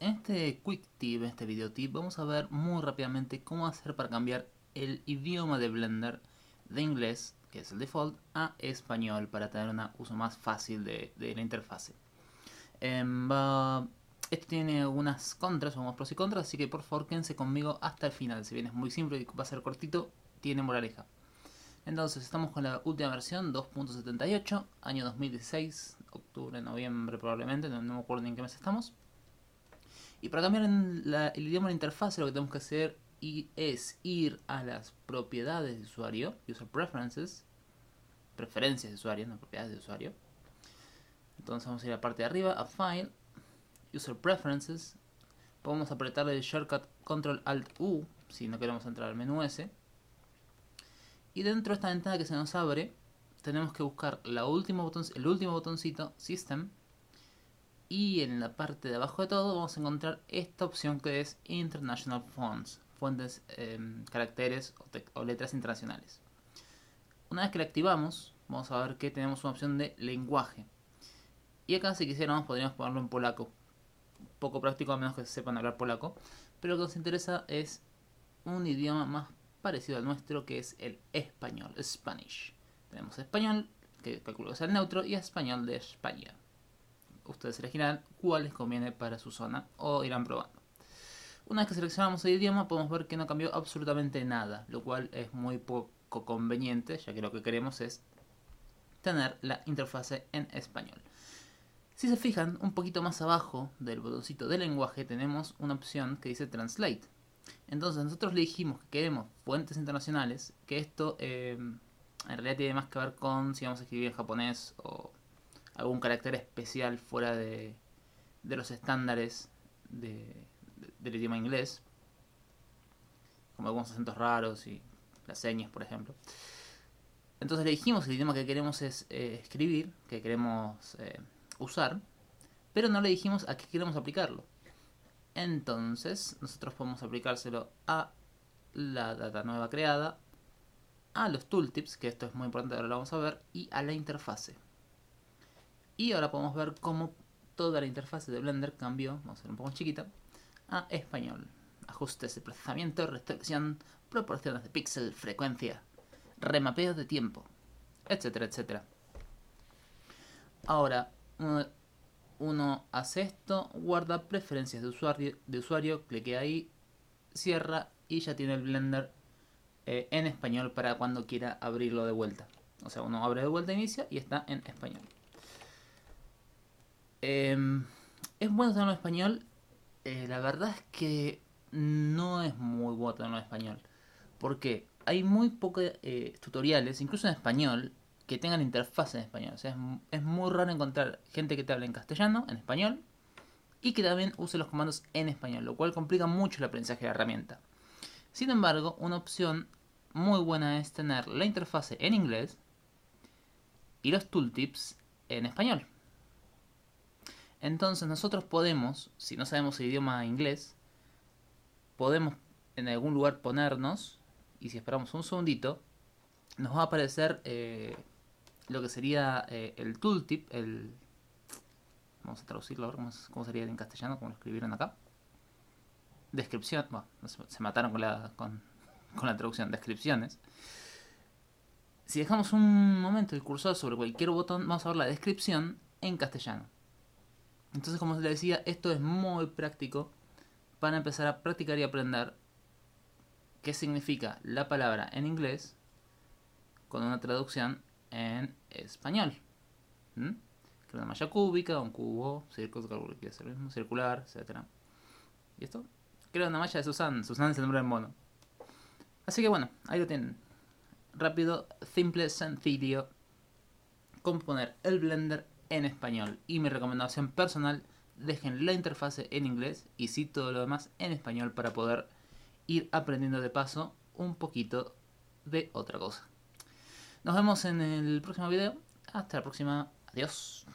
En este quick tip, en este video tip, vamos a ver muy rápidamente cómo hacer para cambiar el idioma de Blender de inglés, que es el default, a español para tener un uso más fácil de, la interfase. Em, esto tiene algunas contras, algunos pros y contras, así que por favor quédense conmigo hasta el final. Si bien es muy simple y va a ser cortito, tiene moraleja. Entonces estamos con la última versión 2.78, año 2016, octubre, noviembre probablemente, no, me acuerdo en qué mes estamos. Y para cambiar el idioma de la interfaz lo que tenemos que hacer es ir a las propiedades de usuario, user preferences, preferencias de usuario, no propiedades de usuario. Entonces vamos a ir a la parte de arriba, a File, User Preferences. Podemos apretarle el shortcut Control Alt U si no queremos entrar al menú S. Y dentro de esta ventana que se nos abre, tenemos que buscar el último botoncito, System. Y en la parte de abajo de todo vamos a encontrar esta opción que es International Fonts, fuentes, em, caracteres o, letras internacionales. Una vez que la activamos, vamos a ver que tenemos una opción de lenguaje. Y acá si quisiéramos podríamos ponerlo en polaco. Poco práctico a menos que sepan hablar polaco. Pero lo que nos interesa es un idioma más parecido al nuestro que es el español, Spanish. Tenemos español, que calculo que es el neutro, y español de España. Ustedes elegirán cuál les conviene para su zona o irán probando. Una vez que seleccionamos el idioma podemos ver que no cambió absolutamente nada, lo cual es muy poco conveniente, ya que lo que queremos es tener la interfase en español. Si se fijan, un poquito más abajo del botoncito de lenguaje tenemos una opción que dice Translate. Entonces nosotros le dijimos que queremos fuentes internacionales, que esto eh, en realidad tiene más que ver con si vamos a escribir en japonés o algún carácter especial fuera de, los estándares del idioma inglés, como algunos acentos raros y las señas, por ejemplo. Entonces le dijimos el idioma que queremos eh, escribir, que queremos eh, usar, pero no le dijimos a qué queremos aplicarlo. Entonces nosotros podemos aplicárselo a la data nueva creada a los tooltips, que esto es muy importante, ahora lo vamos a ver, y a la interfase. Y ahora podemos ver cómo toda la interfase de Blender cambió, vamos a hacer un poco más chiquita, a español. Ajustes de procesamiento, restricción, proporciones de píxel, frecuencia, remapeo de tiempo, etcétera, etcétera. Ahora, uno, hace esto, guarda preferencias de usuario, de usuario, clique ahí, cierra y ya tiene el Blender eh, en español para cuando quiera abrirlo de vuelta. O sea, uno abre de vuelta, inicia y está en español. Em, ¿Es bueno tenerlo en español? Eh, la verdad es que no es muy bueno tenerlo en español. Porque hay muy pocos eh, tutoriales, incluso en español, que tengan interfaz en español. Es, es, muy raro encontrar gente que te hable en castellano, en español, y que también use los comandos en español, lo cual complica mucho el aprendizaje de la herramienta. Sin embargo, una opción muy buena es tener la interfase en inglés y los tooltips en español. Entonces nosotros podemos, si no sabemos el idioma inglés, podemos en algún lugar ponernos y si esperamos un segundito, nos va a aparecer eh, lo que sería eh, el tooltip, el... Vamos a traducirlo ahora, ¿cómo, sería en castellano? Como lo escribieron acá. Descripción, bueno, se mataron con la, con, con la traducción, descripciones. Si dejamos un momento el cursor sobre cualquier botón, vamos a ver la descripción en castellano. Entonces, como les decía, esto es muy práctico para empezar a practicar y aprender qué significa la palabra en inglés con una traducción en español. ¿Mm? Que una malla cúbica, un cubo, círculo, circular, etc. ¿Y esto? Creo una malla de Susan. Susan es el nombre del mono. Así que bueno, ahí lo tienen. Rápido, simple, sencillo. Componer el Blender en español. Y mi recomendación personal, dejen la interfase en inglés y sí todo lo demás en español para poder ir aprendiendo de paso un poquito de otra cosa. Nos vemos en el próximo video. Hasta la próxima. Adiós.